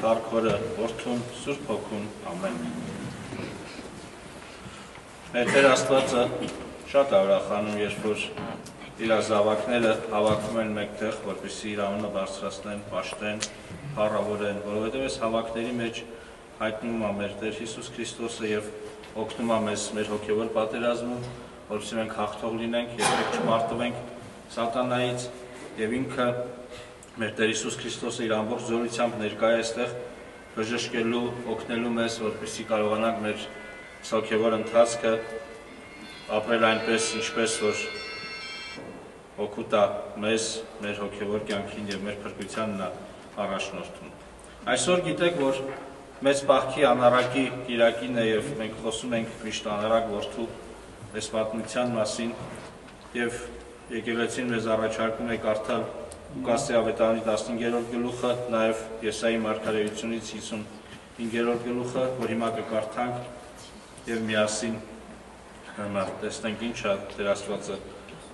Փառքորը Որդուն Սուրբ Հոգուն ամեն։ Մեր Տեր Աստվածը շատ է ուրախանում, երբ որ իր զավակները հավաքում են մեկտեղ, որպեսզի իր անունը բարձրացնեն, պաշտեն, փառավորեն, որովհետև այս հավաքների մեջ հայտնում է մեր Տեր Հիսուս Քրիստոսը եւ օգնում է մեզ մեր հոգեվոր պատերազմում, որպեսզի մենք հաղթող լինենք եւ մենք չմարտվենք սատանայից եւ ինքը մեր Տեր Հիսուս Քրիստոսը իր ամբողջ զորությամբ ներկա է այստեղ բժշկելու, օգնելու մեզ, որպեսզի կարողանանք մեր սոքևոր ընթացքը ապրել այնպես, ինչպես որ օգուտա մեզ, մեր հոգևոր կյանքին եւ մեր փրկությանն է առաջնորդում։ Այսօր գիտեք, որ մեծ պահքի անարակի Կիրակին է եւ մենք խոսում ենք միշտ անարակ որդու այս պատմության մասին եւ եկեղեցին մեզ առաջարկում է կարդալ Լուկասի ավետարանի 15-րդ գլուխը, նաև Եսայի մարգարեությունից 55-րդ գլուխը, որ հիմա կկարդանք եւ միասին հիմա տեսնենք ինչա Տեր Աստվածը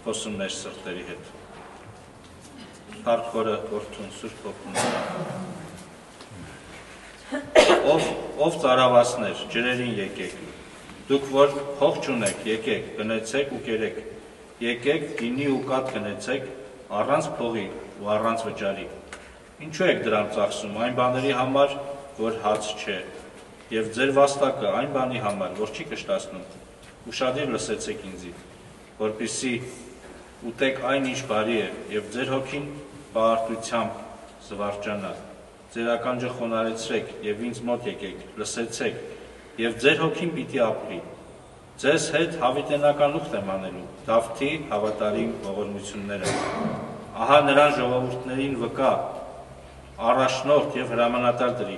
խոսում մեր սրտերի հետ։ Փառքորը Որդուն Սուրբ Հոգուն։ Ով ով ծարավացներ, ջրերին եկեք։ Դուք որ փող չունեք, եկեք, գնացեք ու կերեք։ Եկեք, գինի ու կաթ գնացեք, առանց փողի ու առանց վճարի։ Ինչու եք դրան ծախսում այն բաների համար, որ հաց չէ, եւ ձեր վաստակը այն բանի համար, որ չի կշտացնում։ Ուշադիր լսեցեք ինձի, որpիսի ուտեք այն ինչ բարի է եւ ձեր հոգին պարտությամբ զվարճանա։ Ձեր ականջը խոնարեցրեք եւ ինձ մոտ եկեք, լսեցեք եւ ձեր հոգին պիտի ապրի։ Ձեզ հետ հավիտենական ուխտ եմ անելու, Դավթի հավատարիմ ողորմությունները ահա նրան ժողովուրդներին վկա, առաջնորդ եւ հրամանատար դրի։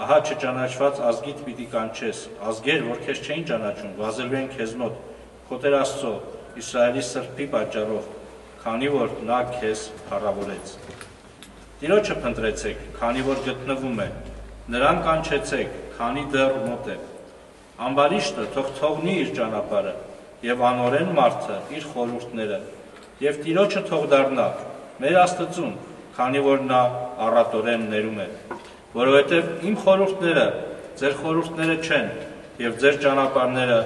Ահա չճանաչված ազգիդ պիտի կանչես, ազգեր, որ քեզ չէին ճանաչում, վազելու են քեզ մոտ, քոտեր Աստծո, Իսրայելի սրբի պատճառով, քանի որ նա քեզ փառավորեց։ Տիրոջը փնտրեցեք, քանի որ գտնվում է, նրան կանչեցեք, քանի դեռ մոտ է։ Ամբարիշտը թող թողնի իր ճանապարհը եւ անորեն մարդը իր խորհուրդները եւ Տիրոջը թող դառնա մեր Աստծուն, քանի որ նա առատորեն ներում է, որովհետև իմ խորհուրդները ձեր խորհուրդները չեն եւ ձեր ճանապարհները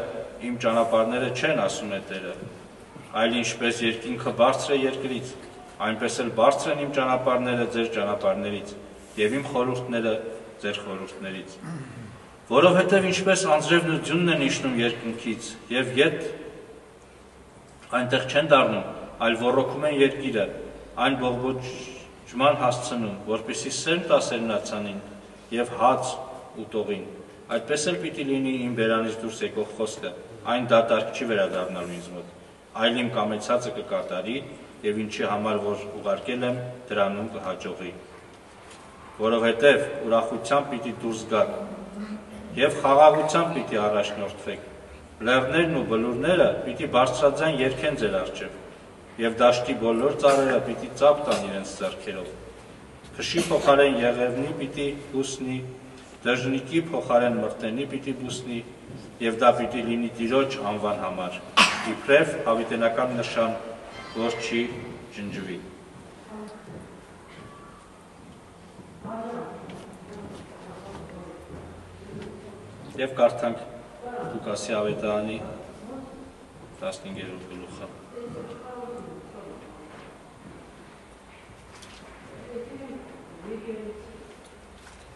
իմ ճանապարհները չեն, ասում է Տերը։ Այլ ինչպես երկինքը բարձր է երկրից, այնպես էլ բարձր են իմ ճանապարհները ձեր ճանապարհներից եւ իմ խորհուրդները ձեր խորհուրդներից։ Որովհետև ինչպես անձրևն ու ձյունն են իջնում երկնքից եւ յետ այնտեղ չեն դառնում, այլ ոռոգում են երկիրը, այն բողբոջման հասցնում, որպիսի սերմ տասերնացանին եւ հաց ուտողին։ Այդպես էլ պիտի լինի իմ բերանից դուրս եկող խոսքը, այն դատարկ չի վերադառնալու ինձ մոտ, այլ իմ կամեցածը կկատարի եւ ինչի համար որ ուղարկել եմ, դրանում կհաջողի։ Որովհետեւ ուրախությամբ պիտի դուրս գաք եւ խաղաղությամբ պիտի առաջնորդվեք։ Լեռներն ու բլուրները պիտի բարձրաձայն երկեն ձեր արջև եւ դաշտի բոլոր ծառերը պիտի ծափ տան իրենց ձեռքերով։ Քշի փոխարեն եղևնի պիտի բուսնի, դժնիկի փոխարեն մրտենի պիտի բուսնի եւ դա պիտի լինի Տիրոջ անվան համար։ Իբրև հավիտենական նշան, որ չի ջնջվի։ Եվ կարդանք Լուկասի ավետարանի 15-րդ գլուխը։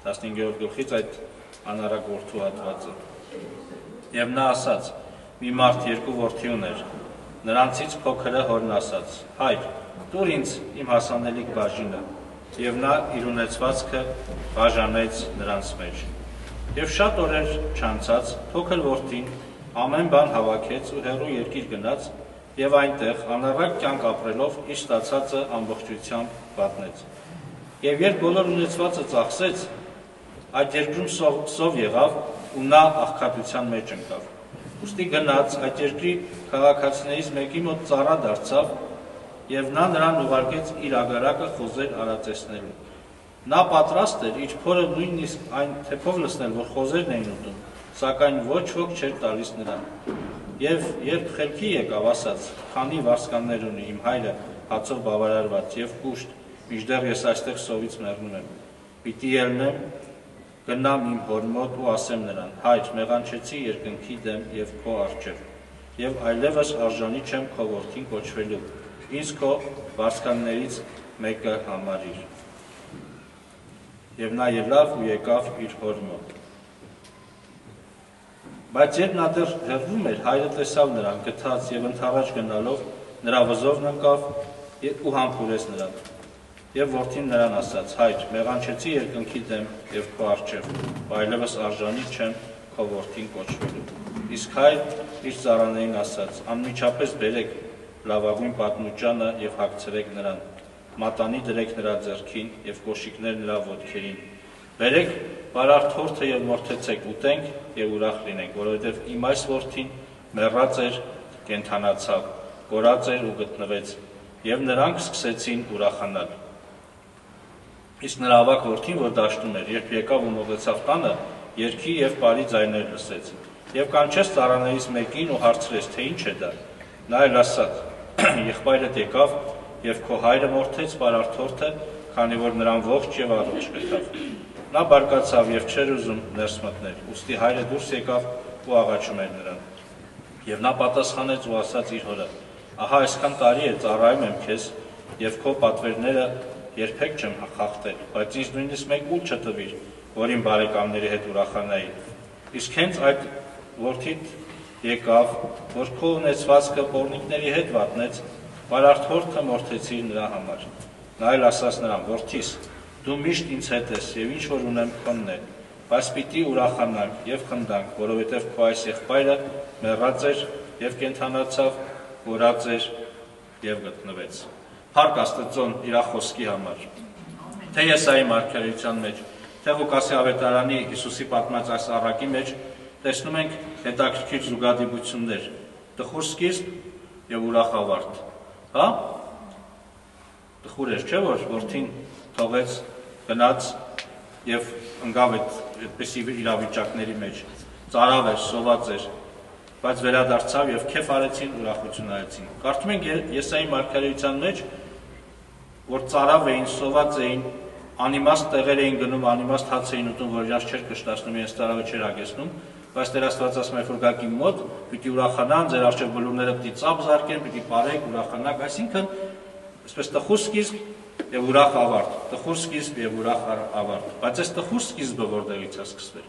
15-րդ գլխից այդ անարակ որդու հատվածը։ Եվ նա ասաց. մի մարդ երկու որդի ուներ։ Նրանցից փոքրը հորն ասաց. հայր, տուր ինձ իմ հասանելիք բաժինը։ Եվ նա իր ունեցվածքը բաժանեց նրանց մեջ։ Եվ շատ օրեր չանցած փոքր որդին ամեն բան հավաքեց ու հերու երկիր գնաց եւ այնտեղ անառակ կյանք ապրելով իր ստացածը ամբողջությամբ պատնեց։ Եվ երբ բոլոր ունեցվածը ծախսեց, այդ երկրում սով, սով եղավ ու նա աղքատության մեջ ընկավ։ Ոստի գնաց այդ երկրի քաղաքացիներից մեկի մոտ ծառա դարձավ եւ նա նրան ուղարկեց իր ագարակը խոզեր արածեցնելու։ Նա պատրաստ էր իր փորը նույնիսկ այն թեփով լցնել, որ խոզերն էին ուտում, սակայն ոչ ոք չէր տալիս նրան։ Եվ երբ խելքի եկավ, ասաց. «Քանի վարսկաններ ունի իմ հայրը հացով բավարարված եւ կուշտ, միջդեռ ես այստեղ սովից մեռնում եմ։ Պիտի ելնեմ գնամ իմ հոր մոտ ու ասեմ նրան. Հայր, մեղանչեցի երկնքի դեմ եւ քո արչեւ, եւ այլևս արժանի չեմ քո որդին կոչվելու։ Ինձ քո վարսկաններից մեկը համարիր։ Եվ նա ելավ ու եկավ իր հոր մոտ։ Բայց երբ նա դեռ հեռվում էր, հայրը տեսավ նրան գթած եւ ընթառաջ գնալով նրա վզովն ընկավ ու համբուրեց նրան։ Եվ որդին նրան ասաց. Հայր, մեղանչեցի երկնքի դեմ եւ քո արչեւ, այլևս արժանի չեմ քո որդին կոչվելու։ Իսկ հայր իր ծառաներին ասաց. անմիջապես բերեք լավագույն պատմուճանը եւ հագցրեք նրան։ Մատանի դրեք նրա ձեռքին եւ կոշիկներ նրա ոտքերին։ Բերեք բարարդ հորթը եւ մորթեցեք ուտենք եւ ուրախ լինենք, որովհետեւ իմ այս որդին մեռած էր, կենթանացավ, կորած էր ու գտնվեց։ Եվ նրանք սկսեցին ուրախանալ։ Իսկ նրա ավակ որդին, որ դաշտում էր, երբ եկավ ու մոտեցավ տանը, երկի եւ բարի ձայներ լսեց։ Եվ կանչեց ծառաներից մեկին ու հարցրեց, թե ինչ է դա։ Նա էլ ասաց. եղբայրդ եկավ եւ քո հայրը մորթեց բարարթորթը, քանի որ նրան ողջ եւ առողջ գտավ։ Նա բարկացավ եւ չեր ուզում ներս մտնել։ Ոստի հայրը դուրս եկավ ու աղաչում էր նրան։ Եվ նա պատասխանեց ու ասաց իր հորը. Ահա այսքան տարի է ծառայում եմ քեզ եւ քո պատվերները երբեք չեմ խախտել, բայց ինձ նույնիսկ մեկ ուլ չտվիր, որ իմ բարեկամների հետ ուրախանայի։ Իսկ հենց այդ որդիդ եկավ, որ քո ունեցվածքը pornikների հետ վատնեց, բարարդ հորթը մորթեցի նրա համար։ Նա էլ ասաց նրան. «Որդիս, դու միշտ ինձ հետ ես եւ ինչ որ ունեմ քոնն բայց պիտի ուրախանանք եւ խնդանք, որովհետեւ քո այս եղբայրը մեռած էր եւ կենթանացավ, կորած էր եւ գտնվեց»։ Փառք Աստծուն իր խոսքի համար։ Թե Եսայի մարգարեության մեջ, թե Ղուկասի ավետարանի Հիսուսի պատմած այս առակի մեջ տեսնում ենք հետաքրքիր զուգադիպություններ՝ տխուր սկիզբ եւ ուրախ ավարտ։ Հա? Տխուր էր, չէ՞ որ որդին թողեց գնաց եւ ընկավ այդ այդպիսի իրավիճակների մեջ։ Ծարավ էր, սոված էր, բայց վերադարձավ եւ քեֆ արեցին, ուրախություն արեցին։ Կարդում ենք Եսայի մարգարեության մեջ, որ ծարավ էին, սոված էին, անիմաստ տեղեր էին գնում, անիմաստ հաց էին ուտում, որ իրաց չէր կշտացնում, իրենց ծարավը չէր հագեցնում, բայց Տեր Աստված ասում է, որ գաք իմ մոտ, պիտի ուրախանան, ձեր արժե բլուրները պիտի ծափ զարկեն, պիտի բարեք, ուրախանաք, այսինքն այսպես տխուր սկիզբ եւ ուրախ ավարտ, տխուր սկիզբ եւ ուրախ ավարտ։ Բայց այս տխուր սկիզբը որտեղից է սկսվել։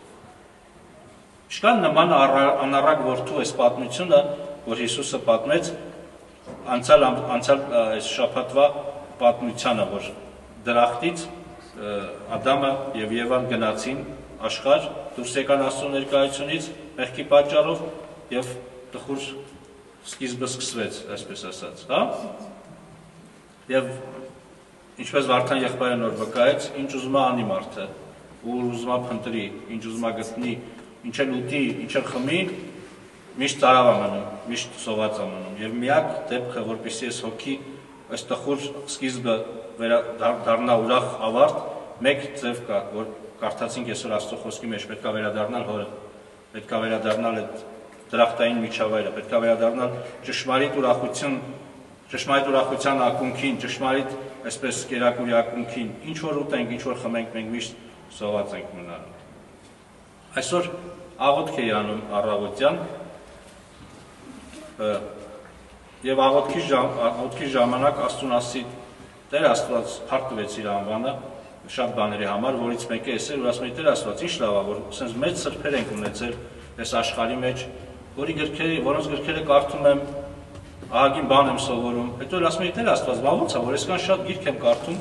Չկան նման անառակ որդու այս պատմությունը, որ Հիսուսը պատմեց անցյալ անցյալ այս շաբաթվա պատմությանը, որ դրախտից Ադամը եւ Եվան գնացին աշխարհ, դուրս եկան Աստծո ներկայությունից մեղքի պատճառով եւ տխուր սկիզբը սկսվեց, այսպես ասած, հա? Եվ ինչպես Վարդան եղբայրը նոր վկայեց, ինչ ուզում է անի մարդը, ու ուզում է փնտրի, ինչ ուզում է գտնի, ինչ էլ ուտի, ինչ էլ խմի, միշտ ծարավ ամնում, միշտ սոված ամնում։ Եվ միակ դեպքը, որպեսի այս հոգի այս տխուր սկիզբը դառնա ուրախ ավարտ, մեկ ձև կա, որ կարդացինք այսօր Աստծո խոսքի մեջ, պետքա վերադառնալ հորը, պետքա վերադառնալ այդ դրախտային միջավայրը, պետքա վերադառնալ ճշմարիտ ուրախություն, ճշմարիտ ուրախության ակունքին, ճշմարիտ այսպես կերակուրի ակունքին, ինչ որ ուտենք, ինչ որ խմենք, մենք միշտ սոված ենք մնալու։ Այսօր աղոտք էի անում առավոտյան եւ աղոտքի ժամ, աղոտքի ժամանակ Աստուն ասի Տեր Աստված հարկ տվեց իր անվանը շատ բաների համար, որից մեկը էս էր, որ ասում է Տեր Աստված, ի՞նչ լավ է, որ ասես մեծ սրբեր ենք ունեցել այս աշխարհի մեջ, որի գրքերի, որոնց գրքերը կարդում եմ, ահագին բան եմ սովորում։ Հետո ասում եմ Տեր Աստված, բա ո՞նց է, որ այսքան շատ գիրք եմ կարդում,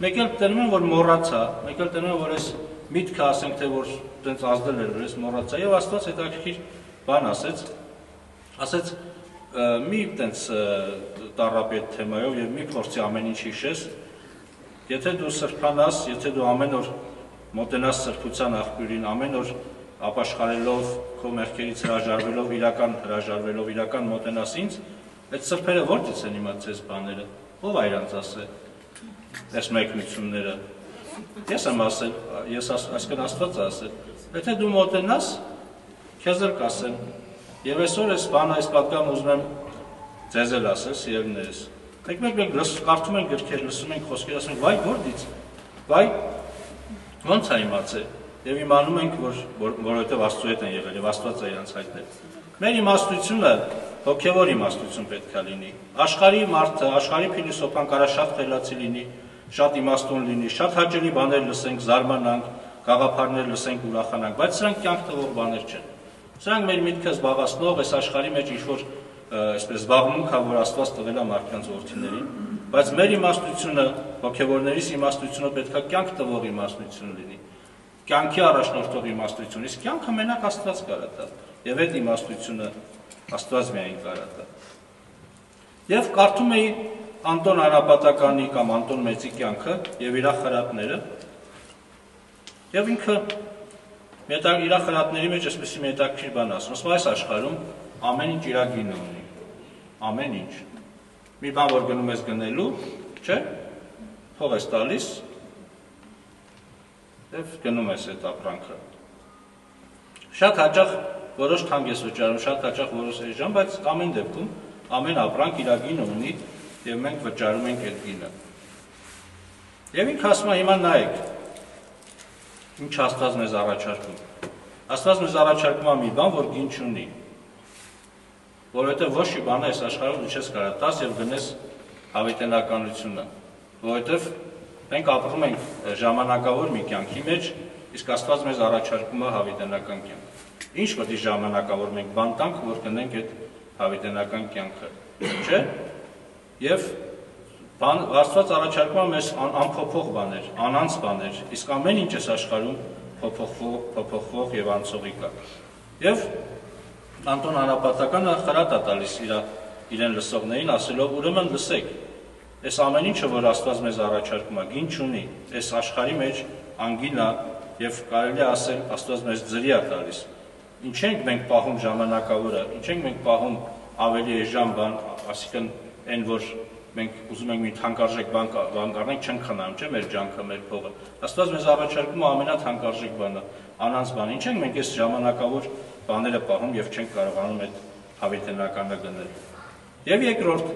մեկ էլ տենում եմ, որ մոռացա, մեկ էլ տենում եմ, որ այս միտքը ասենք թե որ տենց ազդել էր որ ես մոռացա եւ Աստված հետաքրքիր բան ասեց ասեց մի տենց տարապետ թեմայով եւ մի փորձի ամեն ինչ հիշես եթե դու սրբանաս եթե դու ամեն օր մոտենաս սրբության աղբյուրին ամեն օր ապաշխարելով քո մեղքերից հրաժարվելով իրական հրաժարվելով իրական մոտենաս ինձ այդ սրբերը ո՞րտից են իմացես բաները ով այրանց ասե այս մեկնությունները Ես եմ ասել, ես այսքան Աստված ասել, եթե դու մոտենաս, քեզ էլ կասեմ։ Եվ այսօր այս բանը, այս պատկան ուզում եմ ձեզ էլ ասել, սիրելիներս։ Մեկ մեկ մեկ լս կարդում ենք գրքեր, լսում ենք խոսքեր, ասում ենք, վայ, որդից։ Վայ, ո՞նց է իմացել։ եւ իմանում ենք, որ որովհետեւ Աստծո հետ են եղել եւ Աստված է իրանց հայտնել։ Մեր իմաստությունը հոգեվոր իմաստություն պետք է լինի։ Աշխարհի մարդը, աշխարհի փիլիսոփան կարա շատ խելացի լինի, շատ իմաստուն լինի, շատ հաճելի բաներ լսենք, զարմանանք, գաղափարներ լսենք, ուրախանանք, բայց սրանք կյանք տվող բաներ չեն։ Սրանք մեր միտքը զբաղացնող, այս աշխարհի մեջ ինչ որ այսպես զբաղմունք է, որ Աստված տվել է մարդկանց որդիներին, բայց մեր իմաստությունը, հոգևորներիս իմաստությունը պետքա կյանք տվող իմաստություն լինի։ Կյանքի առաջնորդող իմաստություն, իսկ կյանքը մենակ Աստված կարա տա։ Եվ այդ իմաստությունը Աստված միայն կարա տա։ Եւ կարդում էի Անտոն Արաբատականի կամ Անտոն Մեծի կյանքը եւ իր խրատները Եվ ինքը մետա իր խրատների մեջ այսպեսի մետաքրիր բան ասում, ասում այս աշխարհում ամեն ինչ իր գինը ունի։ Ամեն ինչ։ Մի բան որ գնում ես գնելու, չէ՞, փող ես տալիս եւ գնում ես այդ ապրանքը։ Շատ հաճախ որոշ թանկ ես վճարում, շատ հաճախ որոշ էժան, բայց ամեն դեպքում ամեն ապրանք իր գինը ունի եւ մենք վճարում ենք այդ գինը։ Եվ ինքը ասում է հիմա նայեք, ինչ Աստված մեզ առաջարկում։ Աստված մեզ առաջարկում է մի բան, որ գին չունի։ Որովհետև ոչ մի բան այս աշխարհում դու չես կարող տաս եւ գնես հավիտենականությունը, որովհետև մենք ապրում ենք ժամանակավոր մի կյանքի մեջ, իսկ Աստված մեզ առաջարկում է հավիտենական կյանք։ Ինչ պետք է ժամանակավոր մենք բան տանք, որ գնենք այդ հավիտենական կյանքը, չէ՞։ Եվ Բան Աստված առաջարկում մեզ անփոփոխ բաներ, անանց բաներ, իսկ ամեն ինչ էս աշխարհում փոփոխվող, փոփոխվող եւ անցողի կա։ Եվ Անտոն Անապատականը խրատ է տալիս իր իրեն լսողներին, ասելով ուրեմն լսեք։ Այս ամեն ինչը, որ Աստված մեզ առաջարկում է, գին չունի։ Այս աշխարհի մեջ անգին է եւ կարելի ասել Աստված մեզ ձրի է տալիս։ Ինչ ենք մենք պահում ժամանակավորը, ինչ ենք մենք պահում ավելի էժան բան, ասիկան այն որ մենք ուզում ենք մի թանկարժեք բան բան կառնենք, չենք խնայում, չէ՞, մեր ջանքը, մեր փողը։ Աստված մեզ առաջարկում է ամենաթանկարժեք բանը, անանց բան։ Ինչ ենք մենք այս ժամանակավոր բաները պահում եւ չենք կարողանում այդ հավիտենականը գնել։ Եվ երկրորդ,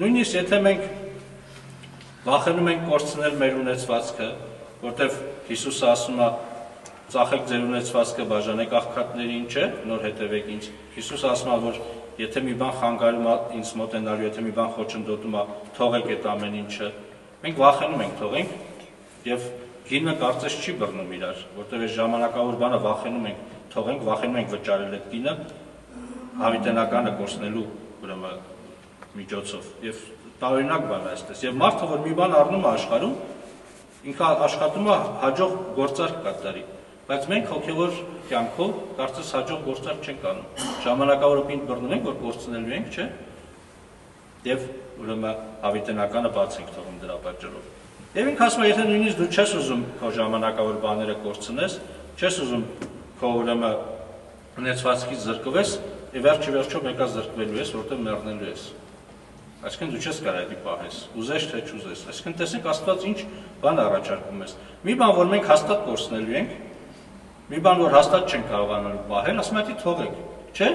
նույնիսկ եթե մենք վախենում ենք կորցնել մեր ունեցվածքը, որտեվ Հիսուսը ասում է ծախեք ձեր ունեցվածքը բաժանեք աղքատներին, չէ՞, նոր հետևեք ինձ։ Հիսուսը ասում է, որ եթե մի բան խանգարում է ինձ մոտենալու, եթե մի բան խոչընդոտում է, թողեք այդ ամեն ինչը։ Մենք վախենում ենք թողենք եւ գինը կարծես չի բռնում իրար, որտեղ այս ժամանակավոր բանը վախենում ենք, թողենք, վախենում ենք վճարել այդ գինը հավիտենականը կորցնելու ուրեմն միջոցով եւ տարօրինակ բան է այստես եւ մարդը որ մի բան առնում է աշխարհում ինքը աշխատում է հաջող գործարք կատարի Բայց մենք հոգևոր կյանքով կարծես հաջող գործարք չենք անում։ Ժամանակավոր պինդ բռնում ենք, որ կորցնելու ենք, չէ՞։ Եվ ուրեմն հավիտենականը բաց ենք թողում դրա պատճառով։ Եվ ինք ասում է, եթե նույնիսկ դու չես ուզում քո ժամանակավոր բաները կորցնես, չես ուզում քո ուրեմն ունեցվածքից զրկվես, եւ վերջի վերջո մեկա զրկվելու ես, որտեղ մեռնելու ես։ Այսինքն դու չես կարող դա պահես, ուզես թե չուզես։ Այսինքն տեսեք Աստված ինչ բան առաջարկում ես։ Մի բան, որ մենք հաստատ կորցնելու ենք, մի բան, որ հաստատ չեն կարողանալու պահել, ասում է՝ «Դի թողեք»։ Չէ՞։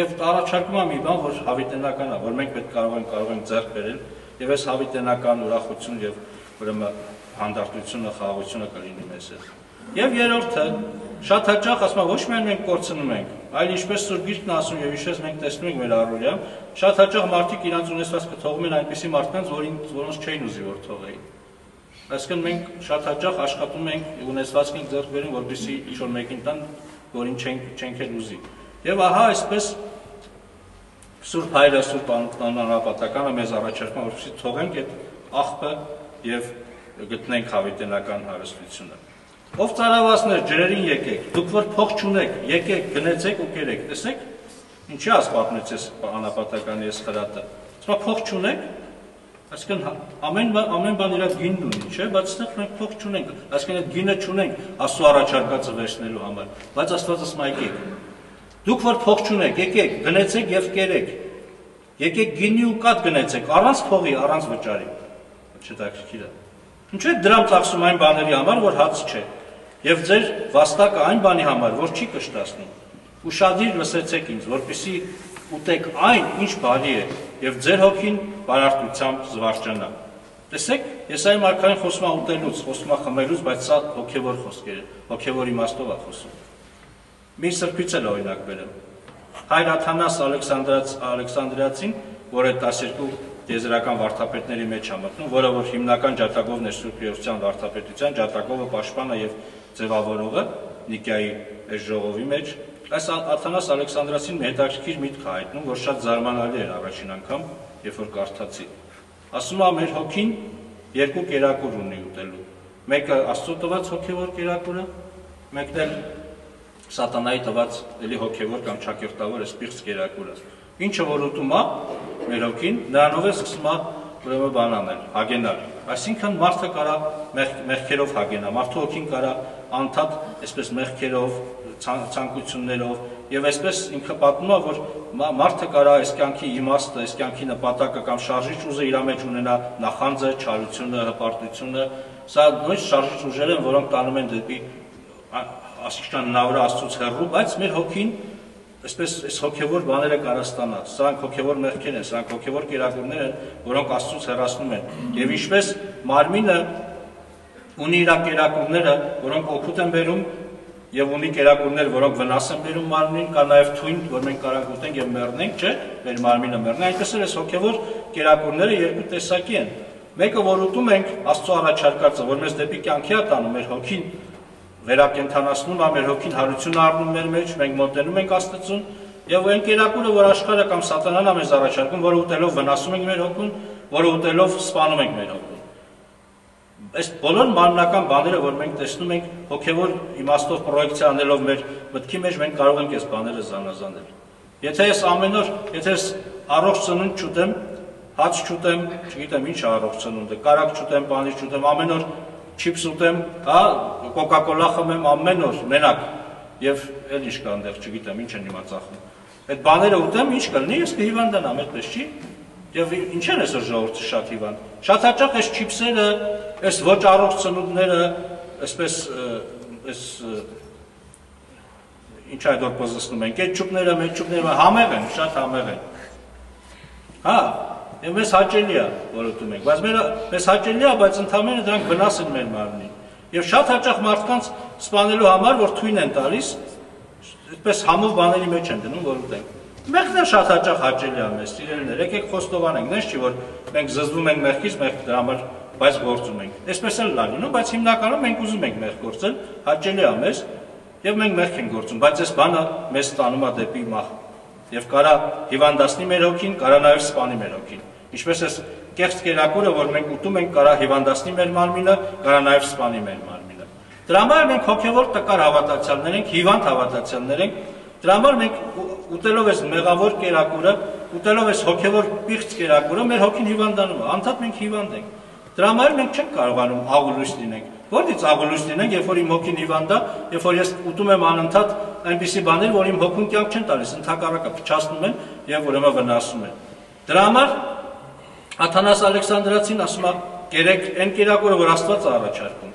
Եվ առաջարկում է մի բան, որ հավիտենական է, որ մենք պետք կարող ենք կարող ենք ձեռք բերել, եւ այս հավիտենական ուրախություն եւ ուրեմն հանդարտությունը, խաղաղությունը կլինի մեզ հետ։ Եվ երրորդը, շատ հաճախ ասում ոչ միայն մենք կորցնում ենք, այլ ինչպես Սուրբ Գիրքն ասում եւ ինչպես մենք տեսնում ենք մեր առօրյա, շատ հաճախ մարդիկ իրանց ունեցվածքը թողում են այնպիսի մարդկանց, որին որոնց չէին ուզի որ թողեին։ Այսինքն մենք շատ հաճախ աշխատում ենք ունեցվածք ենք ձեռք բերում, որպեսզի ինչ-որ մեկին տան, որին չենք չենք էլ ուզի։ Եվ ահա այսպես Սուրբ Հայրը, Սուրբ Անապատականը մեզ առաջարկում, որպեսզի թողենք այդ աղբը եւ գտնենք հավիտենական հարստությունը։ Ով ծարավացներ ջրերին եկեք, դուք որ փող չունեք, եկեք, գնացեք ու կերեք։ Տեսեք, ինչի ասպատնեց այս անապատականի այս խրատը։ Ասում փող չունեք, Այսինքն հա, ամեն ամեն բան իր գինն ունի, չէ՞, բայց այստեղ մենք փող չունենք։ Այսինքն այդ գինը չունենք Աստծո առաջարկածը վերցնելու համար, բայց Աստված ասում է եկեք։ Դուք որ փող չունեք, եկեք, գնացեք եւ կերեք։ Եկեք գինի ու կատ գնացեք, առանց փողի, առանց վճարի։ Չտակրքիր է։ Ինչու՞ է դրամ ծախսում այն բաների համար, որ հաց չէ։ Եվ ձեր վաստակը այն բանի համար, որ չի կշտացնում։ Ուշադիր լսեցեք ինձ, որpիսի ուտեք այն, ինչ բարի է, եւ ձեր հոգին բարարտությամբ զվարճանա։ Տեսեք, Եսայի մարգարեն խոսում է ուտելուց, խոսում է խմելուց, բայց սա հոգևոր խոսքեր է, հոգևոր իմաստով է խոսում։ Մի սրբից էլ օրինակ բերեմ։ Հայր Աթանաս Ալեքսանդրաց Ալեքսանդրիացին, որը 12 եզրական վարդապետների մեջ է մտնում, որը որ հիմնական ջատագովն է Սուրբ Եովսյան վարդապետության, ջատագովը պաշտպանը եւ ձևավորողը Նիկիայի ժողովի մեջ, այս Աթանաս Ալեքսանդրասին մի հետաքրքիր միտք է հայտնում, որ շատ զարմանալի էր առաջին անգամ, երբ որ կարդացի։ Ասում է մեր հոգին երկու կերակուր ունի ուտելու։ Մեկը Աստծո տված հոգևոր կերակուրը, մեկն էլ սատանայի տված էլի հոգևոր կամ ճակերտավոր էսպիղծ կերակուրը։ Ինչը որ ուտում է մեր հոգին, նրանով է սկսում է ուրեմն բան անել, հագենալ։ Այսինքն մարդը կարա մեղքերով հագենա, մարդու հոգին կարա անդադ այսպես մեղքերով, ցանկություններով եւ այսպես ինքը պատմում է, որ մարդը կարա այս կյանքի իմաստը, այս կյանքի նպատակը կամ շարժիչ ուժը իր մեջ ունենա նախանձը, չարությունը, հպարտությունը, սա նույն շարժիչ ուժեր են, որոնք տանում են դեպի ասիչան նավրա աստծուց հեռու, բայց մեր հոգին այսպես այս հոգևոր բաները կարա ստանա։ Սրանք հոգևոր մեղքեր են, սրանք հոգևոր կերակուրներ են, որոնք աստծուց հեռացնում են։ Եվ ինչպես մարմինը ունի իր կերակուրները, որոնք օգուտ են բերում եւ ունի կերակուրներ, որոնք վնաս են բերում մարմնին, կա նաեւ թույն, որ մենք կարող ուտենք եւ մեռնենք, չէ՞, մեր մարմինը մեռնի։ Այնպես էլ այս հոգևոր կերակուրները երկու տեսակի են։ Մեկը որ ուտում ենք Աստծո առաջարկածը, որ մեզ դեպի կյանքի է տանում, մեր հոգին վերակենթանացնում, ամեր հոգին հարություն առնում մեր մեջ, մենք մոտենում ենք Աստծուն, եւ այն կերակուրը, որ աշխարհը կամ սատանան է մեզ առաջարկում, որը ուտելով վնասում ենք մեր հոգուն, որը ուտելով սպանում ենք մեր հոգուն։ Այս բոլոր մարմնական բաները, որ մենք տեսնում ենք հոգեվոր իմաստով պրոյեկցիա անելով մեր մտքի մեջ, մենք կարող ենք այս բաները զանազանել։ Եթե ես ամեն օր, եթե ես առողջ ծնունդ չուտեմ, հաց չուտեմ, չգիտեմ ինչ առողջ ծնունդ է, կարակ չուտեմ, պանիր չուտեմ, ամեն օր չիփս ուտեմ, հա, կոկա-կոլա խմեմ ամեն օր մենակ եւ էլ ինչ կա այնտեղ, չգիտեմ, ինչ են հիմա ծախում։ Այդ բաները ուտեմ, ինչ կլինի, ես կհիվանդանամ, այդպես չի։ Եվ ինչ են այսօր ժողովուրդը շատ հիվանդ։ Շատ հաճախ այս չիփսերը, այս ոչ առողջ ծնունդները, այսպես այս ինչ այդ որ պոզեցնում են, կետչուպները, մեջուպները համեղ են, շատ համեղ են։ Հա, Եվ մեզ հաճելի է, որ ուտում ենք, բայց մեր մեզ հաճելի է, բայց ընդհանրապես դրանք վնաս են մեր մարմնին։ Եվ շատ հաճախ մարդկանց սպանելու համար, որ թույն են տալիս, այդպես համով բաների մեջ են դնում, որ ուտենք։ Մեղքն է շատ հաճախ հաճելի է մեզ, սիրելիներ, եկեք խոստովանենք, նես չի որ մենք զզվում ենք մեղքից, մեղք դրա համար բայց գործում ենք։ Այսպես էլ լավ լինում, բայց հիմնականում մենք ուզում ենք մեղք գործել, հաճելի է մեզ, եւ մենք մեղք ենք գործում, բայց այս բանը մեզ ստանում է դեպի մահ եւ կարա հիվանդացնի մեր հոգին, կարա նաեւ սպանի մեր հոգին։ Ինչպես էս կեղծ կերակուրը, որ մենք ուտում ենք, կարա հիվանդացնի մեր մարմինը, կարա նաեւ սպանի մեր մարմինը։ Դրա համար մենք հոգեվոր տկար հավատացյալներ ենք, հիվանդ հավատացյալներ ենք։ Դրա համար մենք ուտելով այս մեղավոր կերակուրը, ուտելով այս հոգեվոր պիղծ կերակուրը, մեր հոգին հիվանդանում է։ Անդադ մենք հիվանդ ենք։ Դրա համար մենք չենք կարողանում աղուլույս լինենք։ Որտից աղուլույս լինենք, երբ որ իմ հոգին հիվանդ է, երբ որ ես ուտում եմ անընդհատ այնպիսի բաներ, որ իմ հոգուն կյանք չեն տալիս, ընդհակառակը փչացնում են եւ ուրեմն վնասում են։ Դրա համար Աթանաս Ալեքսանդրացին ասում է կերեք այն կերակուրը, որ Աստված է առաջարկում։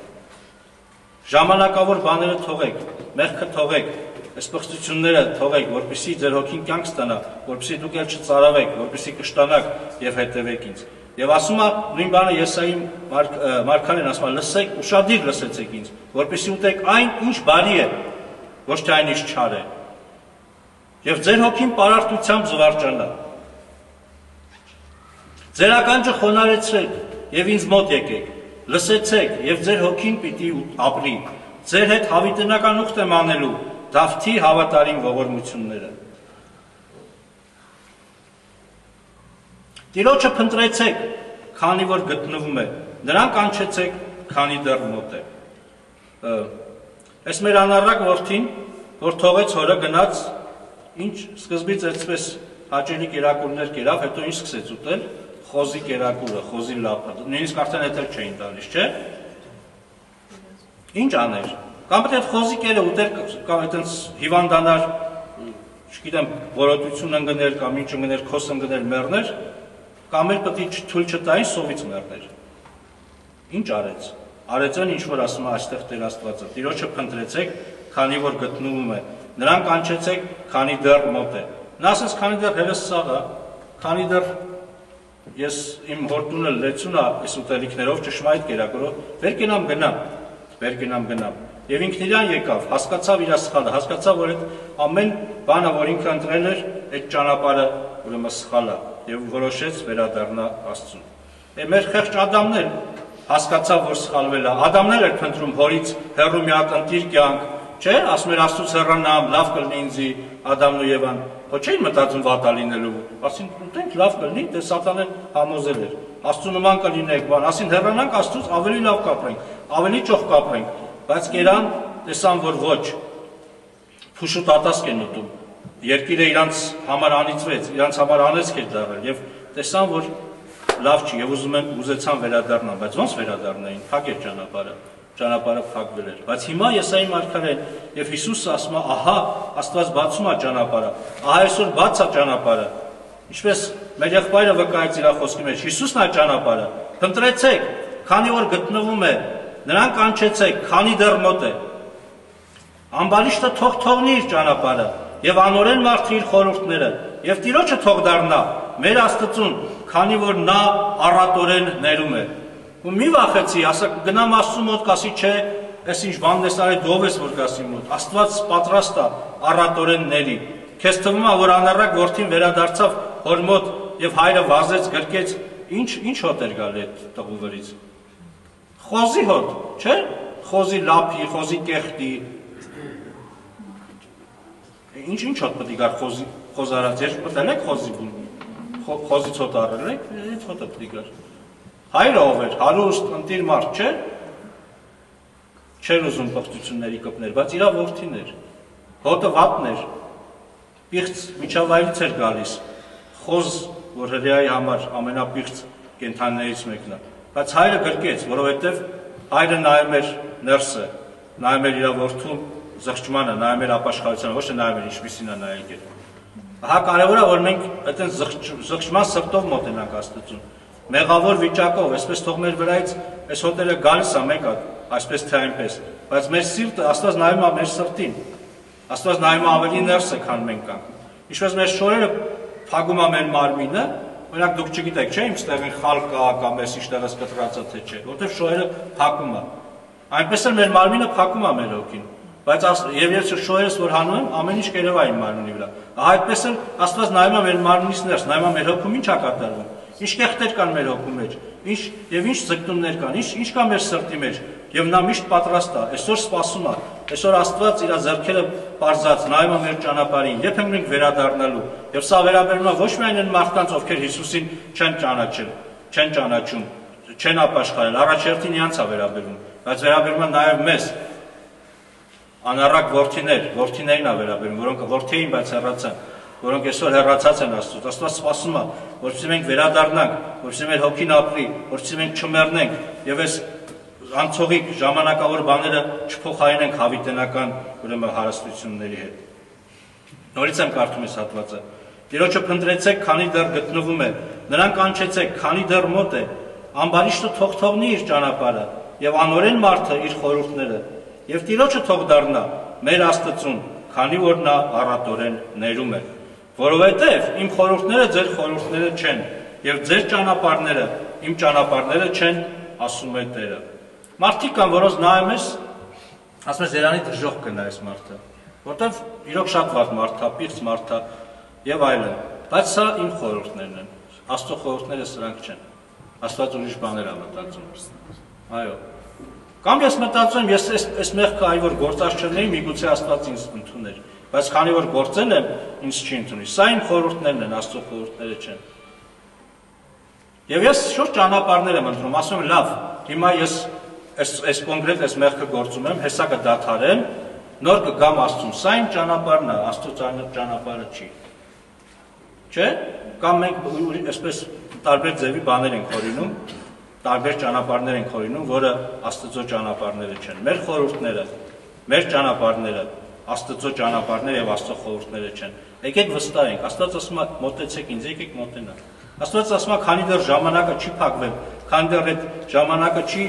Ժամանակավոր բաները թողեք, մեղքը թողեք, սպղծությունները թողեք, որպիսի ձեր հոգին կյանք ստանա, որպիսի դուք էլ չծարավեք, որպիսի կշտանաք եւ հետևեք ինձ։ Եվ ասում է նույն բանը Եսայի Մարկարեն ասում է լսեք, ուրشادիր լսեցեք ինձ, որպիսի ուտեք այն, ինչ բարի է, ոչ թե այն ինչ չար է։ Եվ ձեր հոգին պարարտությամբ զվարճանա։ Ձեր ականջը խոնարեցրեք եւ ինձ մոտ եկեք։ Լսեցեք եւ ձեր հոգին պիտի ապրի։ Ձեր հետ հավիտենական ուխտ եմ անելու Դավթի հավատարիմ ողորմությունները։ Տիրոջը փնտրեցեք, քանի որ գտնվում է։ Նրան կանչեցեք, քանի դեռ մոտ է։ Այս մեր անառակ որդին, որ թողեց հորը գնաց, ինչ սկզբից այդպես հաճելի կերակուրներ կերավ, հետո ինչ սկսեց ուտել, խոզի կերակուրը, խոզի լապը, նույնիսկ արդեն հետել չէին տալիս, չէ՞։ Ինչ աներ։ Կամ պետք է խոզի կերը ուտեր կամ այտենց հիվանդանար, չգիտեմ, որոտություն ընկներ կամ ինչ ընկներ, քոս ընկներ, մեռներ, կամ էլ պետք է թույլ չտային սովից մեռներ։ Ինչ արեց։ Արեց այն ինչ որ ասում է այստեղ Տեր Աստվածը։ Տիրոջը փնտրեցեք, քանի որ գտնվում է։ Նրան կանչեցեք, քանի դեռ մոտ է։ Նա ասես քանի դեռ հերս սաղ է, քանի դեռ ես իմ հորտունը լեցուն է այս ուտելիքներով ճշմարիտ կերակրով, վեր կենամ գնամ, վեր կենամ գնամ։ Եվ ինքն իրան եկավ, հասկացավ իր սխալը, հասկացավ, որ այդ ամեն բանը, որ ինքը ընտրել էր, այդ ճանապարհը ուրեմն սխալ է եւ որոշեց վերադառնա Աստծուն։ Է մեր խեղճ Ադամներ հասկացավ, որ սխալվել է։ Ադամներ էր փնտրում հորից հերրու մի հատ ընտիր կյանք, չէ՞, ասում էր Աստծուց հեռանամ, լավ կլինի ինձի Ադամն ու Եվան։ Ոչ չէին մտածում վատա լինելու։ Ասին, ուտենք լավ կլինի, դե սատանեն համոզել էր։ Աստծու նման կլինեք, բան, ասին հեռանանք Աստծուց ավելի լավ կապրենք, ավելի ճոխ կապրենք, բայց կերան տեսան, որ ոչ։ Փուշու տատասկ են ուտում։ Երկիրը իրանց համար անիծվեց, իրանց համար անեցք էր դարել եւ տեսան, որ լավ չի եւ ուզում են ուզեցան վերադառնալ, բայց ոնց վերադառնային, փակ էր ճանապարհը ճանապարհը փակվել էր։ Բայց հիմա Եսայի մարգարեն եւ Հիսուսը ասում է, ահա Աստված բացում է ճանապարհը։ Ահա այսօր բաց է ճանապարհը։ Ինչպես մեր եղբայրը վկայեց իր խոսքի մեջ, Հիսուսն է ճանապարհը։ Փնտրեցեք, քանի որ գտնվում է, նրան կանչեցեք, քանի դեռ մոտ է։ Ամբարիշտը թող թողնի իր ճանապարհը եւ անորեն մարդի իր խորհուրդները եւ Տիրոջը թող դառնա մեր Աստծուն, քանի որ նա առատորեն ներում է։ Ու մի վախեցի, ասա գնամ Աստծու մոտ, կասի չէ, այս ինչ բանն ես արել դով ես որ գասի մոտ։ Աստված պատրաստ է առատորեն ների։ Քեզ թվում է որ անառակ որդին վերադարձավ հոր մոտ եւ հայրը վազեց գրկեց, ինչ ինչ հոտ էր գալի այդ տղու վրից։ Խոզի հոտ, չէ՞։ Խոզի լափի, խոզի կեղտի։ Ինչ ինչ հոտ պետք է գար խոզի խոզարած, ես մտել եք խոզի բուն։ Խոզի ցոտ առել եք, այդ հոտը պետք է գար հայրը ով էր, հարուստ, ընտիր մարդ չէ, չեր ուզում պղծությունների կպներ, բայց իրա որդին էր, հոտը վատն էր, պիղծ միջավայրից էր գալիս, խոզ, որ հրեայի համար ամենապիղծ կենթաններից մեկն է, բայց հայրը գրկեց, որովհետև հայրը նայում էր ներսը, նայում էր իրա որդու զղջմանը, նայում էր ապաշխարությանը, ոչ թե նայում էր ինչպիսին է նայել գեր։ Ահա կարևոր է, որ մենք այդեն զղջման սրտով մոտենանք Աստծուն մեղավոր վիճակով, այսպես թող մեր վրայից այս հոտելը գալիս է մեկը, այսպես թե այնպես, բայց մեր սիրտը Աստված նայում է մեր սրտին։ Աստված նայում է ավելի ներսը, քան մենք կանք։ Ինչպես մեր շորերը փակում է մեր մարմինը, օրինակ դուք չգիտեք, չէ՞, իմ ստեղին խալ կա կամ էս ինչտեղս կտրած է թե չէ, որտեղ շորերը փակում է։ Այնպես էլ մեր մարմինը փակում է մեր հոգին։ Բայց եւ ես շոյերս որ հանում եմ, ամեն ինչ կերևա իմ մարմնի վրա։ Ահա այդպես էլ Աստված նայում է մեր մարմնից ներս, նայում է մեր հոգում ինչ է կատարվում ինչ կեղտեր կան մեր հոգու մեջ, ինչ եւ ինչ զգտումներ կան, ինչ ինչ կա մեր սրտի մեջ, եւ նա միշտ պատրաստ է, այսօր սпасում է։ Այսօր Աստված իր ձեռքերը բարձած նայում է մեր ճանապարհին, եթե մենք վերադառնալու։ Եվ սա վերաբերում է ոչ միայն այն մարդկանց, ովքեր Հիսուսին չեն ճանաչել, չեն ճանաչում, չեն ապաշխարել, առաջերտին իրանց է վերաբերում, բայց վերաբերում է նաեւ մեզ, անառակ ворթիներ, ворթիներին է վերաբերում, որոնք ворթեին, բայց հեռացան որոնք այսօր հեռացած են Աստծուց։ Աստված սպասում է, որպեսզի մենք վերադառնանք, որպեսզի մեր հոգին ապրի, որպեսզի մենք չմեռնենք եւ այս անցողիկ ժամանակավոր բաները չփոխարինենք հավիտենական ուրեմն հարստությունների հետ։ Նորից եմ կարդում այս հատվածը։ Տիրոջը փնտրեցեք, քանի դեռ գտնվում է։ Նրան կանչեցեք, քանի դեռ մոտ է։ Ամբարիշտը թող թողնի իր ճանապարհը եւ անորեն մարդը իր խորհուրդները։ Եվ Տիրոջը թող դառնա մեր Աստծուն, քանի որ նա առատորեն ներում է որովհետև իմ խորհուրդները ձեր խորհուրդները չեն եւ ձեր ճանապարհները իմ ճանապարհները չեն, ասում է Տերը։ Մարդիկ կան, որոնց նայում ես, ասում ես Երանի դժոխք կնա այս մարդը, որտեվ իրոք շատ վատ մարդ է, պիղծ մարդ է եւ այլն։ Բայց սա իմ խորհուրդներն են։ Աստծո խորհուրդները սրանք չեն։ Աստված ուրիշ բաներ է մտածում։ Այո։ Կամ ես մտածում եմ, ես այս այս մեղքը այ որ գործած չլինեի, միգուցե Աստված ինձ ընդուներ։ Բայց քանի որ գործել եմ, ինձ չի ընդունի։ Սա իմ խորհուրդներն են, Աստծո խորհուրդները չեն։ Եվ ես շուտ ճանապարհներ եմ ընտրում, ասում եմ, լավ, հիմա ես այս այս կոնկրետ այս մեղքը գործում եմ, հեսա կդադարեմ, նոր կգամ Աստծուն։ Սա իմ ճանապարհն է, Աստծո ճանապարհը չի։ Չէ՞։ Կամ մենք այսպես տարբեր ձևի բաներ ենք խորինում, տարբեր ճանապարհներ ենք խորինում, որը Աստծո ճանապարհները չեն։ Մեր խորհուրդները, մեր ճանապարհները Աստծո ճանապարհները եւ Աստծո խորհուրդները չեն։ Եկեք վստահենք, Աստված ասում է մոտեցեք ինձ, եկեք մոտենանք։ Աստված ասում է, քանի դեռ ժամանակը չի փակվել, քանի դեռ այդ ժամանակը չի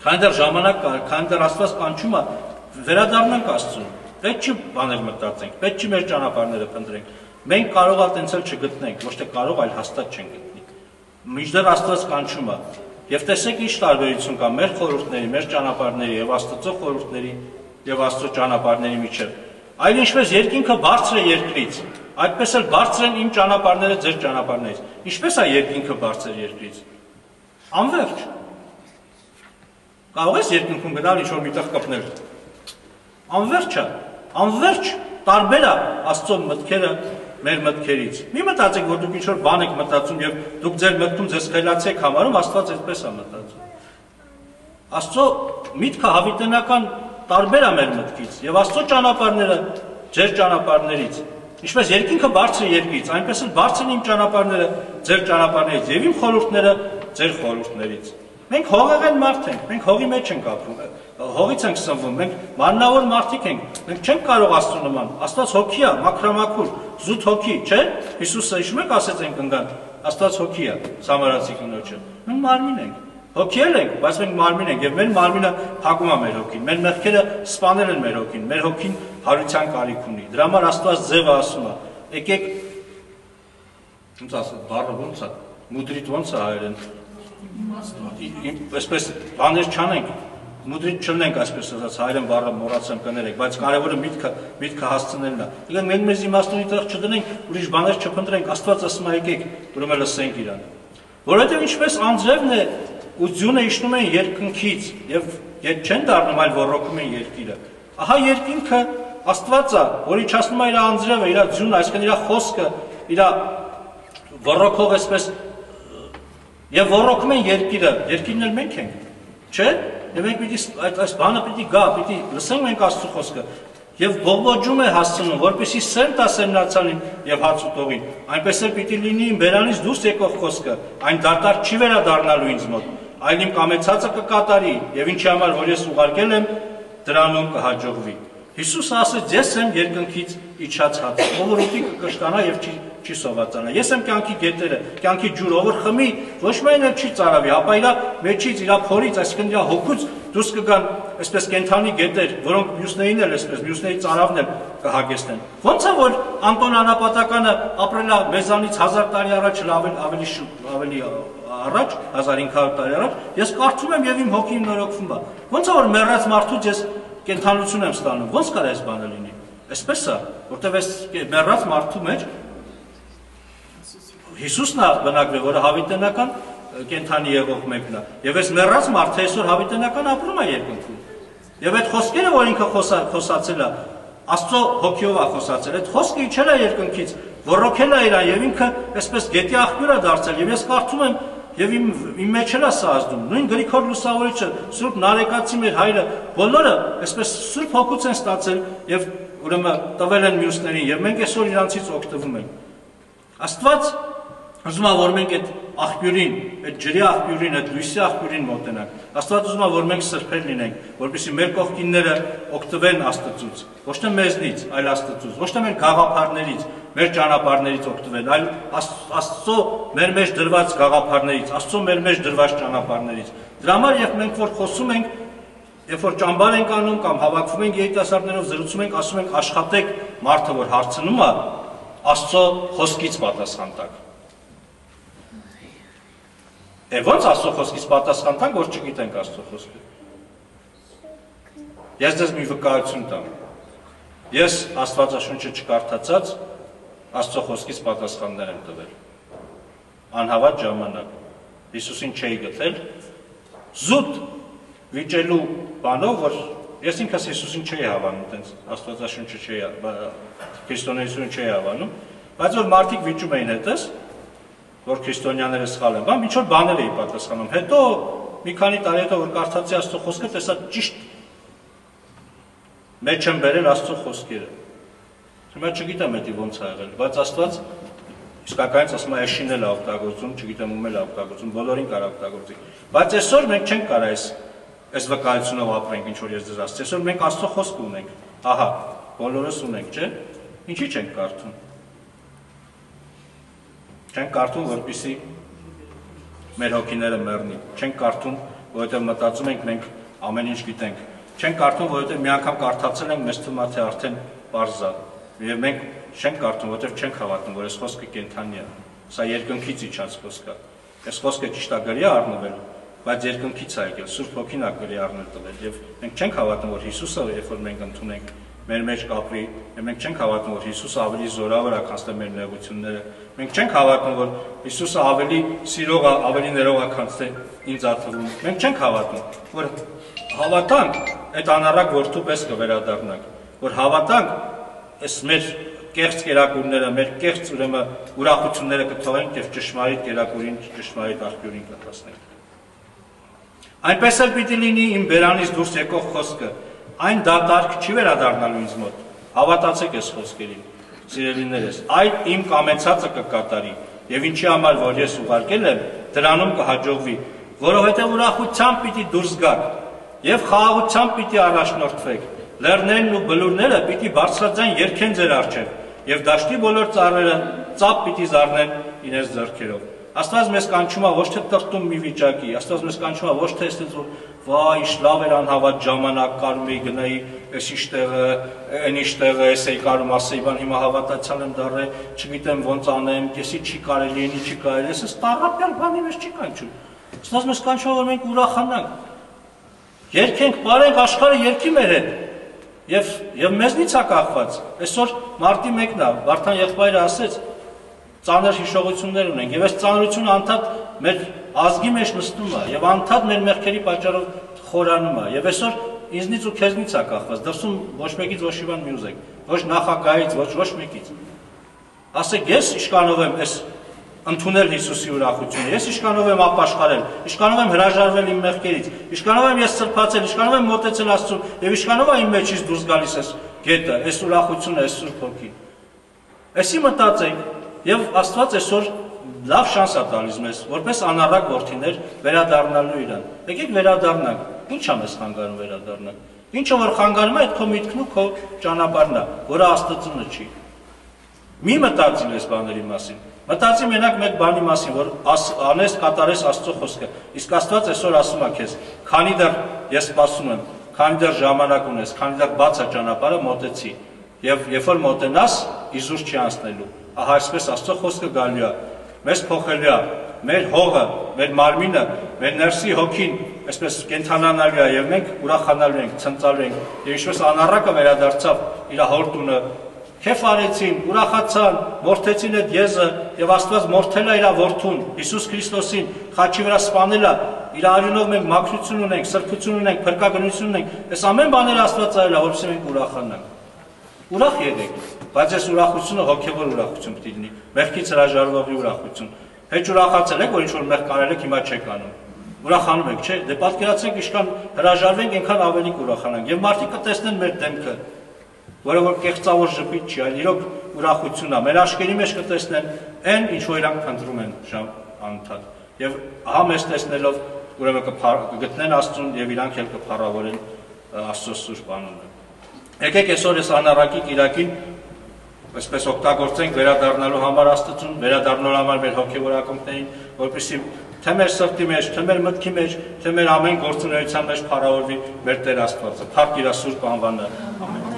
քանի դեռ ժամանակ կա, քանի դեռ Աստված կանչում է, վերադառնանք Աստծուն։ Պետք չի բաներ մտածենք, պետք չի մեր ճանապարհները փնտրենք։ Մենք կարող է տենցել չգտնենք, ոչ թե կարող, այլ հաստատ չենք գտնի։ Միջդեռ Աստված կանչում է։ Եվ տեսեք ինչ տարբերություն կա մեր խորհուրդների, մեր ճանապարհների եւ Աստծո խորհուրդների եւ Աստծո ճանապարհների միջեւ։ Այլ ինչպես երկինքը բարձր է երկրից, այդպես էլ բարձր են իմ ճանապարհները ձեր ճանապարհներից։ Ինչպես է երկինքը բարձր երկրից։ Անverջ։ Կարող ես երկնքում գնալ ինչ որ միտեղ կպնել։ Անverջ է։ Անverջ տարբեր է Աստծո մտքերը մեր մտքերից։ Մի մտածեք, որ դուք ինչ-որ բան եք մտածում եւ դուք ձեր մտքում ձեզ խելացեք համարում, Աստված այդպես է մտածում։ Աստծո միտքը հավիտենական տարբեր է մեր մտքից եւ Աստծո ճանապարհները ձեր ճանապարհներից։ Ինչպես երկինքը բարձր է երկրից, այնպես էլ բարձր են իմ ճանապարհները ձեր ճանապարհներից եւ իմ խորհուրդները ձեր խորհուրդներից։ Մենք հողեղեն մարդ ենք, մենք հողի մեջ ենք ապրում հողից ենք սնվում, մենք մարմնավոր մարդիկ ենք, մենք չենք կարող Աստծո նման։ Աստված հոգի է, մաքրամաքուր, զուտ հոգի, չէ՞։ Հիսուսը հիշում եք ասեց ենք ընկան, Աստված հոգի է, Սամարացի կնոջը։ Մենք մարմին ենք։ Հոգի ենք, բայց մենք մարմին ենք եւ մեր մարմինը փակում է մեր հոգին։ Մեր մեղքերը սպանել են մեր հոգին։ Մեր հոգին հարության կարիք ունի։ Դրա համար Աստված ձևը ասում է. եկեք ոնց ասած, բառը ոնց է, մուդրիտ ոնց է հայերեն։ Այսպես բաներ չանենք, մուդրիտ չլնենք այսպես ասած հայերեն բառը մոռացեմ կներեք, բայց կարևորը միտքը միտքը հասցնելն է։ Եկեք մենք մեզ իմաստունի տեղ չդնենք, ուրիշ բաներ չփնտրենք, Աստված ասում է եկեք, ուրեմն լսենք իրան։ Որովհետև ինչպես անձրևն է ու ձյունը իջնում են երկնքից եւ երբ չեն դառնում, այլ ոռոգում են երկիրը։ Ահա երկինքը Աստված է, որ իջացնում է իր անձրևը, իր ձյունը, այսինքն իր խոսքը, իր ոռոգող այսպես եւ ոռոգում են երկիրը։ Երկիրն էլ մենք ենք։ Չէ՞։ Եվ մենք պիտի այդ այս բանը պիտի գա, պիտի լսենք մենք Աստծո խոսքը։ Եվ բողբոջում է հասցնում, որպեսի սեր տա սերնացանին եւ հաց ուտողին։ Այնպես էլ պիտի լինի իմ բերանից դուրս եկող խոսքը, այն դարտար չի վերադառնալու ինձ մոտ, այլ իմ կամեցածը կկատարի եւ ինչի համար որ ես ուղարկել եմ, դրանում կհաջողվի։ Հիսուսը ասեց. Ես եմ երկնքից որ ուտի կկշտանա եւ չի չի սովածանա։ Ես եմ կյանքի գետերը, կյանքի ջուրը, ով որ խմի, ոչ միայն էլ չի ծարավի, ապա իրա մեջից, իրա փորից, այսինքն իրա հոգուց դուրս կգան այսպես կենթանի գետեր, որոնք մյուսներին էլ այսպես մյուսների ծարավն էլ կհագեցնեն։ Ոնց է որ Անտոն Անապատականը ապրելա մեզանից 1000 տարի առաջ ավելի ավելի ավելի առաջ 1500 տարի առաջ ես կարծում եմ եւ իմ հոգին նորոգվում է։ Ոնց է որ մեռած մարդուց ես կենթանություն եմ ստանում։ Ոնց կարա այս բանը լինի։ Այսպես է, որտեվ այս մեռած մարդու մեջ Հիսուսն է բնակվել, որը հավիտենական կենթանի եղող մեկն է։ Եվ այս մեռած մարդը այսօր հավիտենական ապրում է երկնքում։ Եւ այդ խոսքերը, որ ինքը խոսացել է, Աստծո հոգիով է խոսացել։ Այդ խոսքը իջել է երկնքից, ոռոգել է իրան եւ ինքը այսպես գետի աղբյուր է դարձել։ Եվ ես կարծում եմ, եւ իմ իմ մեջ էլ է սա ազդում։ Նույն Գրիգոր Լուսավորիչը, Սուրբ Նարեկացի մեր հայրը, բոլորը այսպես Սուրբ հոգուց են ստացել եւ ուրեմն տվել են մյուսներին եւ մենք այսօր իրանցից օգտվում ենք։ Աստված Ուզում է որ մենք այդ աղբյուրին, այդ ջրի աղբյուրին, այդ լույսի աղբյուրին մոտենանք։ Աստված ուզում է որ մենք սրբեր լինենք, որպեսզի մեր կողքինները օգտվեն Աստծուց, ոչ թե մեզնից, այլ Աստծուց, ոչ թե մեր գաղափարներից, մեր ճանապարհներից օգտվեն, այլ Աստծո մեր մեջ դրված գաղափարներից, Աստծո մեր մեջ դրված ճանապարհներից։ Դրա համար երբ մենք որ խոսում ենք, երբ որ ճամբար ենք անում կամ հավաքվում ենք երիտասարդներով, զրուցում ենք, ասում ենք աշխատեք մարդը որ հարցնում է, Աստծո խոսքից պատասխան տակ Է ո՞նց Աստծո խոսքից պատասխան տանք, որ չգիտենք Աստծո խոսքը։ Ես դες մի վկայություն տամ։ Ես Աստվածաշունչը չկարդացած Աստծո խոսքից պատասխաններ եմ տվել։ Անհավատ ժամանակ Հիսուսին չէի գտել զուտ վիճելու բանով, որ ես ինքս Հիսուսին չէի հավանում, տենց Աստվածաշունչը չէի, քրիստոնեությունը չէի հավանում, բայց որ մարդիկ վիճում էին հետս, որ քրիստոնյաները սխալ են, բան ինչ որ բաներ էի պատասխանում։ Հետո մի քանի տարի հետո որ կարդացի Աստծո խոսքը, տեսա ճիշտ մեջ եմ բերել Աստծո խոսքերը։ Հիմա չգիտեմ էդի ոնց է եղել, բայց Աստված իսկականից ասում է էշին էլ օգտագործում, չգիտեմ ում էլ օգտագործում, բոլորին կարող օգտագործի։ Բայց այսօր մենք չենք կարող այս այս վկայությունով ապրենք, ինչ որ ես ձեզ ասացի։ Այսօր մենք Աստծո խոսք ունենք։ Ահա, բոլորս ունենք, չէ՞։ Ինչի՞ չենք կարդում։ Չենք կարդում, որպիսի մեր հոգիները մեռնի։ Չենք կարդում, որովհետև մտածում ենք մենք ամեն ինչ գիտենք։ Չենք կարդում, որովհետև մի անգամ կարդացել ենք, մեզ թվում է թե արդեն բարձա։ Եվ մենք չենք կարդում, որովհետև չենք հավատում, որ այս խոսքը կենթանի է։ Սա երկնքից իջած խոսք է։ Այս խոսքը ճիշտ է գրի առնվել, բայց երկնքից է եկել, Սուրբ Հոգին է գրի առնել տվել եւ մենք չենք հավատում, որ Հիսուսը, երբ որ մենք ընդունենք մեր մեջ կապրի, մենք չենք հավատում, որ Հիսուսը ավելի զորավոր է, քան մեր նեղությունները։ Մենք չենք հավատում, որ Հիսուսը ավելի սիրող է, ավելի ներող է, քան թե ինձ աթվում։ Մենք չենք հավատում, որ հավատանք այդ անառակ որդու պես կվերադառնանք, որ հավատանք այս մեր կեղծ կերակուրները, մեր կեղծ ուրեմն ուրախությունները կթողենք եւ ճշմարիտ կերակուրին, ճշմարիտ աղբյուրին կտասնենք։ Այնպես էլ պիտի լինի իմ բերանից դուրս եկող խոսքը, այն դատարկ չի վերադառնալու ինձ մոտ։ Հավատացեք այս խոսքերին, սիրելիներս։ Այդ իմ կամեցածը կկատարի, եւ ինչի համար որ ես ուղարկել եմ, դրանում կհաջողվի, որովհետեւ ուրախությամբ պիտի դուրս գաք եւ խաղաղությամբ պիտի առաջնորդվեք Լեռներն ու բլուրները պիտի բարձրաձայն երկեն ձեր առջև, եւ դաշտի բոլոր ծառերը ծապ պիտի զառնեն իրենց ձեռքերով։ Աստված մեզ կանչում է ոչ թե տրտում մի վիճակի, Աստված մեզ կանչում է ոչ թե այսպես որ վայ, իշ լավ էր անհավատ ժամանակ կարում էի գնայի, այս իշտեղը, այն իշտեղը, այս էի կարում ասեի, բան հիմա հավատացյալ եմ դառը, չգիտեմ ոնց անեմ, քեսի չի կարելի, այնի չի կարելի, այս տառապյալ բանի մեջ չի կանչում։ Աստված մեզ կանչում որ մենք ուրախանանք։ Երկենք, բարենք աշխարհը երկի մեր հետ։ Եվ եւ մեզնից է կախված։ Այսօր մարտի 1-ն է, Վարդան եղբայրը ասեց, ծանր հիշողություններ ունենք եւ այս ծանրությունը անդադ մեր ազգի մեջ նստում է եւ անդադ մեր մեղքերի պատճառով խորանում է եւ այսօր ինձնից ու քեզնից է կախված դրսում ոչ մեկից ոչ իվան մյուզ եք ոչ նախագահից ոչ ոչ մեկից ասեք ես իշկանով եմ այս ընդունել Հիսուսի ուրախությունը։ Ես իշկանով եմ ապաշխարել, իշկանով եմ հրաժարվել իմ մեղքերից, իշկանով եմ ես սրբացել, իշկանով եմ մոտեցել Աստծուն, եւ իշկանով է իմ մեջից դուրս գալիս այս գետը, այս ուրախությունը, այս Սուրբ Հոգին։ Այսի մտածենք եւ Աստված այսօր լավ շանս է տալիս մեզ, որպես անառակ որդիներ վերադառնալու իրան։ Եկեք վերադառնանք։ Ինչ է մեզ խանգարում վերադառնալ։ Ինչը որ խանգարում է, այդ քո միտքն ու քո ճանապարհն է, որը Աստծունը չի։ Մի մտածին այս բաների մասին։ Մտածի մենակ մեկ բանի մասին, որ անես կատարես Աստծո խոսքը։ Իսկ Աստված այսօր ասում է քեզ, քանի դեռ ես սպասում եմ, քանի դեռ ժամանակ ունես, քանի դեռ բաց է ճանապարհը, մոտեցի։ Եվ երբ որ մոտենաս, իզուր չի անցնելու։ Ահա այսպես Աստծո խոսքը գալու է։ Մեզ փոխելու է մեր հողը, մեր մարմինը, մեր ներսի հոգին, այսպես կենթանանալու է եւ մենք ուրախանալու ենք, ցնծալու ենք։ Եվ ինչպես անառակը վերադարձավ իր հորտունը Քեֆ արեցին, ուրախացան, մորթեցին այդ եզը եւ Աստված մորթել է իր որդուն, Հիսուս Քրիստոսին, խաչի վրա սպանել է, իր արյունով մենք մաքրություն ունենք, սրբություն ունենք, փրկագնություն ունենք։ Այս ամեն բաները Աստված արել է, որովհետեւ մենք ուրախանանք։ Ուրախ եղեք, բայց այս ուրախությունը հոգեվոր ուրախություն պիտի լինի, մեղքից հրաժարվողի ուրախություն։ Հեչ ուրախացել եք, որ ինչ որ մեղ կարել եք, հիմա չեք անում։ Ուրախանում եք, չէ՞։ Դե պատկերացրեք, ինչքան հրաժարվենք, այնքան ավելի կուրախանանք։ Եվ մարդիկ կտեսնեն մեր դեմքը, որը որ կեղծավոր ժպիտ չի, այլ իրոք ուրախությունն է։ Մեր աշկերի մեջ կտեսնեն այն, ինչ որ իրանք փնտրում են ժամ անընդհատ։ Եվ ահա մեզ տեսնելով ուրեմն կգտնեն Աստծուն եւ իրանք էլ կփառավորեն Աստծո սուրբ անունը։ Եկեք այսօր այս անառակի Կիրակին այսպես օգտագործենք վերադառնալու համար Աստծուն, վերադառնալու համար մեր հոգեվոր ակումբներին, որպեսզի թե մեր սրտի մեջ, թե մեր մտքի մեջ, թե մեր ամեն գործունեության մեջ փառավորվի մեր Տեր Աստվածը։ Փառք իր սուրբ անվանը։ Ամեն